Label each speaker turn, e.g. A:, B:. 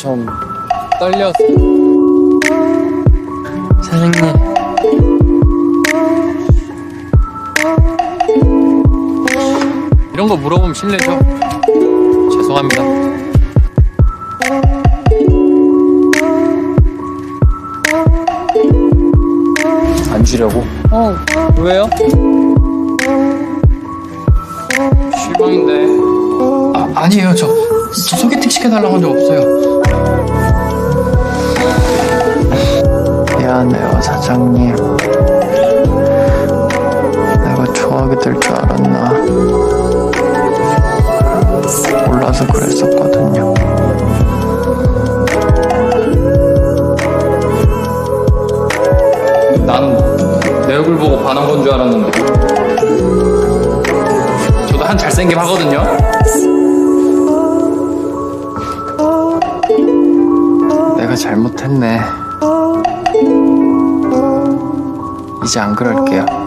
A: 좀 떨려서.
B: 사장님.
A: 이런 거 물어보면 실례죠? 죄송합니다. 안 주려고? 어, 왜요? 실망인데.
C: 아, 아니에요. 저, 저 소개팅 시켜달라고 한 적 없어요.
B: 미안해요, 사장님. 내가 좋아하게 될 줄 알았나. 몰라서 그랬었거든요.
A: 나는 내 얼굴 보고 반한 건 줄 알았는데. 저도 한 잘생김 하거든요.
B: 내가 잘못했네. 이제 안 그럴게요.